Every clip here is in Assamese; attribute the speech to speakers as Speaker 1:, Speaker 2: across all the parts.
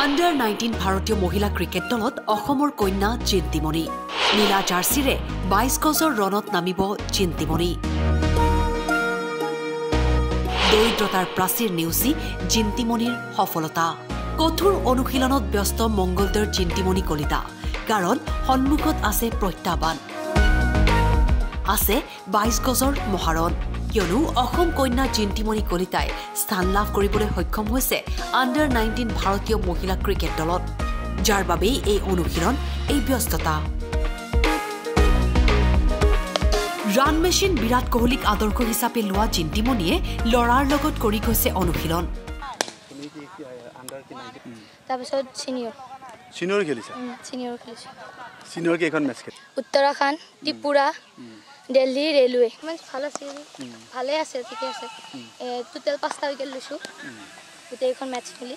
Speaker 1: আণ্ডাৰ নাইনটিন ভাৰতীয় মহিলা ক্ৰিকেট দলত অসমৰ কন্যা জিন্তিমণি নীলা জাৰ্চিৰে বাইছ গজৰ ৰণত নামিব জিন্তিমণি দৰিদ্ৰতাৰ প্ৰাচীৰ নেওচি জিন্তিমণিৰ সফলতা কঠোৰ অনুশীলনত ব্যস্ত মংগলদৈৰ জিন্তিমণি কলিতা কাৰণ সন্মুখত আছে প্ৰত্যাহ্বান আছে বাইছ গজৰ মহাৰণ। কিয়নো অসম কন্যা জিন্তিমণি কলিতাই স্থান লাভ কৰিবলৈ সক্ষম হৈছে আণ্ডাৰ নাইনটিন ভাৰতীয় মহিলা ক্ৰিকেট দলত। যাৰ বাবেই এই অনুশীলন এই ব্যস্ততা। ৰাণ মেচিন বিৰাট কোহলীক আদৰ্শ হিচাপে লোৱা জিন্তিমণিয়ে ল'ৰাৰ লগত কৰি গৈছে অনুশীলন।
Speaker 2: তাৰপিছত ছিনিয়ৰ
Speaker 3: চিনিয়ৰ খেলিছা?
Speaker 2: ছিনিয়ৰ খেলিছোঁ।
Speaker 3: চিনিয়ৰ কেইখন মেচ খেলি
Speaker 2: উত্তৰাখণ্ড ত্ৰিপুৰা দিল্লী ৰেলৱে। ইমান ভাল আছিল। ভালে আছে ঠিকে আছে। টোটেল পাঁচটা উইকেট লৈছোঁ। গোটেইখন মেটচ খেলি।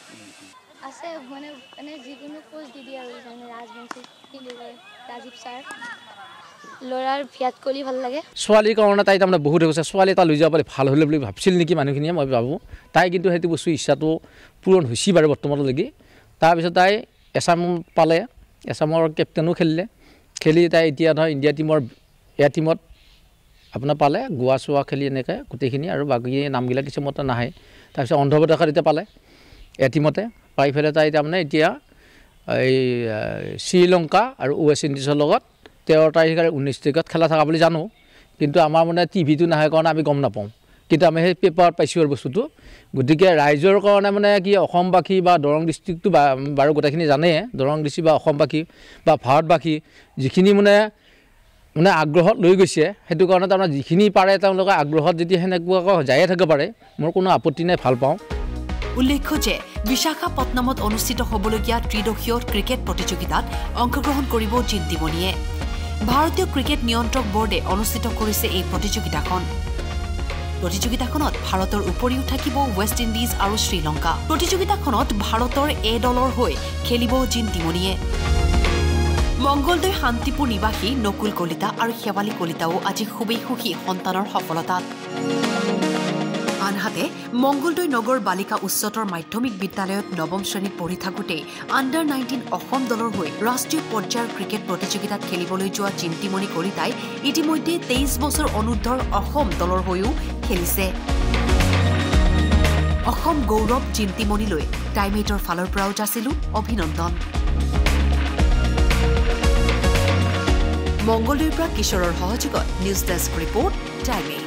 Speaker 2: আছে মানে মানে যিকোনো কোচ দি দিয়ে আৰু যেনে ৰাজবংশী ৰাজীৱ ছাৰ। ল'ৰাৰ বিৰাট কোহলি ভাল লাগে।
Speaker 4: ছোৱালীৰ কাৰণে তাই তাৰমানে বহুত হৈ গৈছে। ছোৱালী এটা লৈ যাব পাৰি ভাল হ'লে বুলি ভাবছিল নেকি মানুহখিনিয়ে মই ভাবোঁ। তাই কিন্তু সেইটো বস্তু ইচ্ছাটো পূৰণ হৈছে বাৰু বৰ্তমানলৈকে। তাৰপিছত তাই এছাম পালে এছামৰ কেপ্টেনো খেলিলে। খেলি তাই এতিয়া ধৰ ইণ্ডিয়া টীমৰ এয়া টীমত আপোনাৰ পালে গোৱা চোৱা খেলি এনেকৈ গোটেইখিনি আৰু বাকী নামবিলাক কিছুমতে নাহে। তাৰপিছত অন্ধ্ৰপ্ৰদেশত এতিয়া পালে এ টীমতে। পাই পেলাই তাই তাৰমানে এতিয়া এই শ্ৰীলংকা আৰু ৱেষ্ট ইণ্ডিজৰ লগত তেৰ তাৰিখ আৰু ঊনৈছ তাৰিখত খেলা থকা বুলি জানো। কিন্তু আমাৰ মানে টিভিটো নাহে কাৰণে আমি গম নাপাওঁ। কিন্তু আমি সেই পেপাৰত পাইছোঁ আৰু বস্তুটো। গতিকে ৰাইজৰ কাৰণে মানে কি অসমবাসী বা দৰং ডিষ্ট্ৰিক্টটো বাৰু গোটেইখিনি জানে দৰং ডিষ্ট্ৰিক্ট বা অসমবাসী বা ভাৰতবাসী যিখিনি মানে মানে আগ্ৰহত লৈ গৈছে সেইটো কাৰণে তাৰমানে যিখিনি পাৰে তেওঁলোকে আগ্ৰহত যদি সেনেকুৱাকৈ যায়ে থাকিব পাৰে মোৰ কোনো আপত্তি নাই ভাল পাওঁ।
Speaker 1: উল্লেখ্য যে বিশাখাপট্টনমত অনুষ্ঠিত হ'বলগীয়া ত্ৰিদশীয় ক্ৰিকেট প্ৰতিযোগিতাত অংশগ্ৰহণ কৰিব জিন্তিমণিয়ে ভাৰতীয় ক্ৰিকেট নিয়ন্ত্ৰক বোৰ্ডে অনুষ্ঠিত কৰিছে এই প্ৰতিযোগিতাখন। প্ৰতিযোগিতাখনত ভাৰতৰ উপৰিও থাকিব ৱেষ্ট ইণ্ডিজ আৰু শ্ৰীলংকা। প্ৰতিযোগিতাখনত ভাৰতৰ এ দলৰ হৈ খেলিব জিন্তিমণিয়ে মংগলদৈ শান্তিপুৰ নিবাসী নকুল কলিতা আৰু শেৱালী কলিতাও আজি খুবেই সুখী সন্তানৰ সফলতাত। আনহাতে মংগলদৈ নগৰ বালিকা উচ্চতৰ মাধ্যমিক বিদ্যালয়ত নৱম শ্ৰেণীত পঢ়ি থাকোঁতেই আণ্ডাৰ নাইনটিন অসম দলৰ হৈ ৰাষ্ট্ৰীয় পৰ্যায়ৰ ক্ৰিকেট প্ৰতিযোগিতাত খেলিবলৈ যোৱা জিন্তিমণি কলিতাই ইতিমধ্যে তেইছ বছৰ অনুৰ্ধৰ অসম দলৰ হৈও খেলিছে। অসম গৌৰৱ জিন্তিমণিলৈ টাইমেটৰ ফালৰ পৰাও যাচিলো অভিনন্দন। মংগলদৈৰ পৰা কিশোৰৰ সহযোগত নিউজ ডেস্ক ৰিপৰ্ট টাইমেট